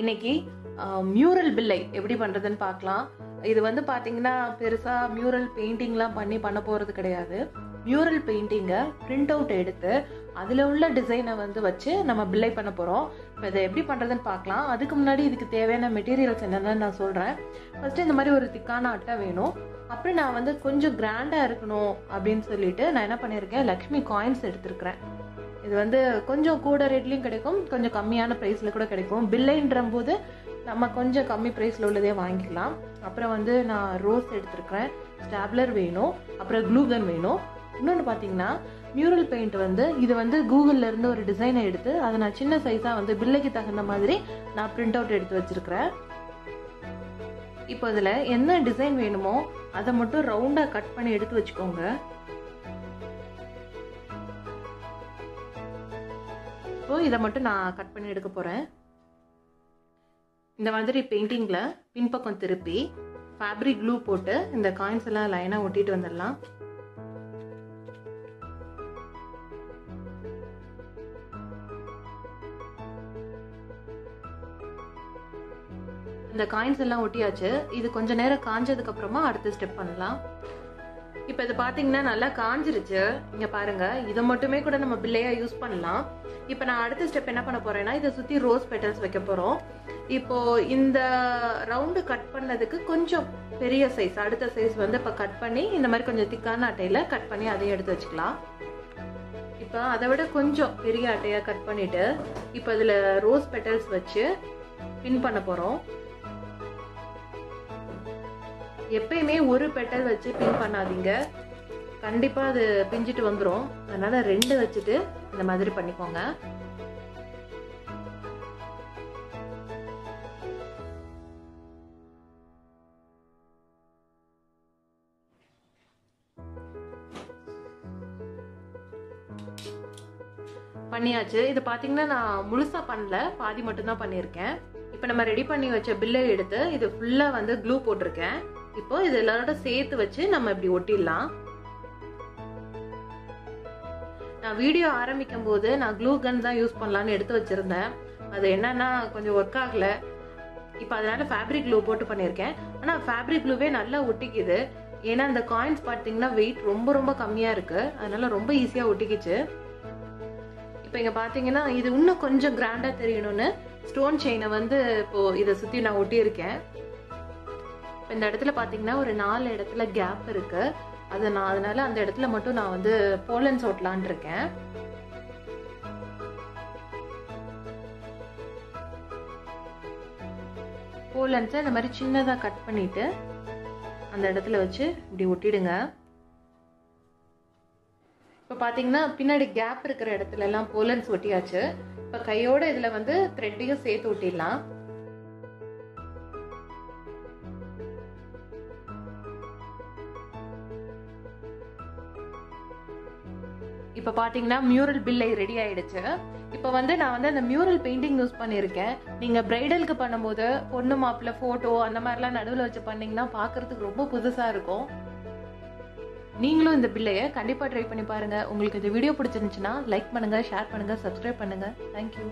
இன்னைக்கு மியூரல் பில்லை எப்படி பண்ணுறதுன்னு பார்க்கலாம். இது வந்து பார்த்தீங்கன்னா பெருசாக மியூரல் பெயிண்டிங்லாம் பண்ணி பண்ண போகிறது கிடையாது. மியூரல் பெயிண்டிங்கை பிரிண்ட் அவுட் எடுத்து அதில் உள்ள டிசைனை வந்து வச்சு நம்ம பில்லை பண்ண போகிறோம் இப்போ இதை எப்படி பண்ணுறதுன்னு பார்க்கலாம். அதுக்கு முன்னாடி இதுக்கு தேவையான மெட்டீரியல்ஸ் என்னென்னு நான் சொல்கிறேன் ஃபஸ்ட்டு இந்த மாதிரி ஒரு திக்கான அட்டை வேணும். அப்புறம் நான் வந்து கொஞ்சம் கிராண்டாக இருக்கணும் அப்படின்னு சொல்லிட்டு நான் என்ன பண்ணியிருக்கேன்? லக்ஷ்மி காயின்ஸ் எடுத்திருக்கிறேன். இது வந்து கொஞ்சம் கூட ரேட்லேயும் கிடைக்கும் கொஞ்சம் கம்மியான ப்ரைஸில் கூட கிடைக்கும். பில்லைன்ற போது நம்ம கொஞ்சம் கம்மி ப்ரைஸில் உள்ளதே வாங்கிக்கலாம். அப்புறம் வந்து நான் ரோஸ் எடுத்துருக்கிறேன். ஸ்டாப்லர் வேணும். அப்புறம் க்ளூகன் வேணும். இன்னொன்று பார்த்தீங்கன்னா மியூரல் பெயிண்ட் வந்து இது வந்து கூகுளிலேருந்து ஒரு டிசைனை எடுத்து அதை நான் சின்ன சைஸாக வந்து பில்லைக்கு தகுந்த மாதிரி நான் பிரிண்ட் அவுட் எடுத்து வச்சுருக்கிறேன். இப்போ இதில் என்ன டிசைன் வேணுமோ அதை மட்டும் ரவுண்டாக கட் பண்ணி எடுத்து வச்சுக்கோங்க. இப்போ இதை மட்டும் நான் கட் பண்ணி எடுக்க போகிறேன் இந்த மாதிரி பெயிண்டிங்கில் பின்பக்கம் திருப்பி ஃபேப்ரிக் க்ளூ போட்டு இந்த காயின்ஸ் எல்லாம் லைனாக ஒட்டிட்டு வந்துடலாம். இந்த காயின்ஸ் எல்லாம் ஒட்டியாச்சு. இது கொஞ்ச நேரம் காஞ்சதுக்கு அப்புறமா அடுத்த ஸ்டெப் பண்ணலாம். இப்போ இது பார்த்தீங்கன்னா நல்லா காஞ்சிருச்சு. இங்கே பாருங்க இதை மட்டுமே கூட நம்ம பிள்ளையா யூஸ் பண்ணலாம். இப்போ நான் அடுத்த ஸ்டெப் என்ன பண்ண போறேன்னா இதை சுற்றி ரோஸ் பெட்டல்ஸ் வைக்க போகிறோம் இப்போ இந்த ரவுண்டு கட் பண்ணதுக்கு கொஞ்சம் பெரிய சைஸ் அடுத்த சைஸ் வந்து இப்போ கட் பண்ணி இந்த மாதிரி கொஞ்சம் திக்கான அட்டையில் கட் பண்ணி அதையும் எடுத்து வச்சுக்கலாம். இப்போ அதை விட கொஞ்சம் பெரிய அட்டையாக கட் பண்ணிட்டு இப்போ இதில் ரோஸ் பெட்டல்ஸ் வச்சு பின் பண்ண போகிறோம் எப்பயுமே ஒரு பெட்டல் வச்சு பின் பண்ணாதீங்க. கண்டிப்பாக அது பிஞ்சிட்டு வந்துடும் அதனால ரெண்டு வச்சுட்டு இந்த மாதிரி பண்ணிக்கோங்க. பண்ணியாச்சு. இது பார்த்தீங்கன்னா நான் முழுசாக பண்ணல. பாதி மட்டும்தான் பண்ணியிருக்கேன். இப்போ நம்ம ரெடி பண்ணி வச்ச பில்லை எடுத்து இது ஃபுல்லாக வந்து க்ளூ போட்டிருக்கேன். இப்போ இது எல்லாரோட சேர்த்து வச்சு நம்ம இப்படி ஒட்டிடலாம். நான் வீடியோ ஆரம்பிக்கும் போது நான் க்ளூ கன் தான் யூஸ் பண்ணலான்னு எடுத்து வச்சிருந்தேன். அது என்னன்னா கொஞ்சம் ஒர்க் ஆகல. இப்போ அதனால ஃபேப்ரிக் க்ளூ போட்டு பண்ணியிருக்கேன். ஆனால் ஃபேப்ரிக் க்ளூவே நல்லா ஒட்டிக்குது. ஏன்னா அந்த காயின்ஸ் பார்த்தீங்கன்னா வெயிட் ரொம்ப ரொம்ப கம்மியாக இருக்கு. அதனால ரொம்ப ஈஸியாக ஒட்டிக்கிச்சு. இப்போ இங்கே பார்த்தீங்கன்னா இது இன்னும் கொஞ்சம் கிராண்டாக தெரியணும்னு ஸ்டோன் செயினை வந்து இப்போ இதை சுற்றி நான் ஒட்டியிருக்கேன். இந்த இடத்துல பார்த்தீங்கன்னா ஒரு நாலு இடத்துல கேப் இருக்கு. அது நான் அதனால அந்த இடத்துல மட்டும் நான் வந்து போலன்ஸ் ஓட்டலான் இருக்கேன். போலன்ஸை இந்த மாதிரி சின்னதாக கட் பண்ணிட்டு அந்த இடத்துல வச்சு இப்படி ஒட்டிடுங்க. இப்போ பார்த்தீங்கன்னா பின்னாடி கேப் இருக்கிற இடத்துல எல்லாம் போலன்ஸ் ஒட்டியாச்சு. இப்போ கையோட இதில் வந்து த்ரெட்டையும் சேர்த்து ஒட்டிடலாம். இப்போ பார்த்தீங்கன்னா மியூரல் பில்லை ரெடி ஆயிடுச்சு. இப்போ வந்து நான் வந்து அந்த மியூரல் பெயிண்டிங் யூஸ் பண்ணியிருக்கேன். நீங்கள் பிரைடலுக்கு பண்ணும்போது பொண்ணு மாப்பிள்ள ஃபோட்டோ அந்த மாதிரிலாம் நடுவில் வச்சு பண்ணீங்கன்னா பார்க்கறதுக்கு ரொம்ப புதுசாக இருக்கும். நீங்களும் இந்த பில்லையை கண்டிப்பாக ட்ரை பண்ணி பாருங்கள் உங்களுக்கு இந்த வீடியோ பிடிச்சிருந்துச்சுன்னா லைக் பண்ணுங்கள் ஷேர் பண்ணுங்கள் சப்ஸ்கிரைப் பண்ணுங்கள் தேங்க்யூ